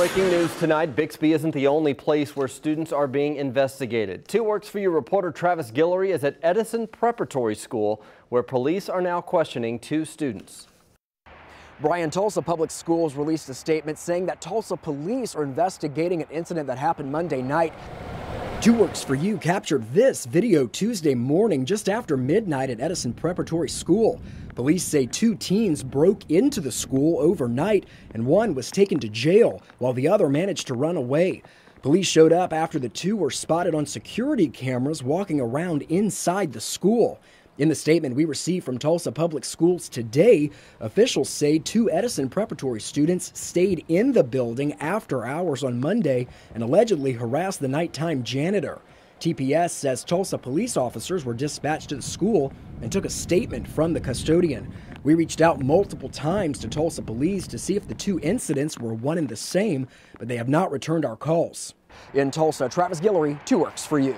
Breaking news tonight, Bixby isn't the only place where students are being investigated. Two Works for You reporter Travis Guillory is at Edison Preparatory School, where police are now questioning two students. Brian Tulsa Public Schools released a statement saying that Tulsa police are investigating an incident that happened Monday night. Two Works for You captured this video Tuesday morning just after midnight at Edison Preparatory School. Police say two teens broke into the school overnight and one was taken to jail while the other managed to run away. Police showed up after the two were spotted on security cameras walking around inside the school. In the statement we received from Tulsa Public Schools today, officials say two Edison preparatory students stayed in the building after hours on Monday and allegedly harassed the nighttime janitor. TPS says Tulsa police officers were dispatched to the school and took a statement from the custodian. We reached out multiple times to Tulsa police to see if the two incidents were one and the same, but they have not returned our calls. In Tulsa, Travis Guillory, Two Works for You.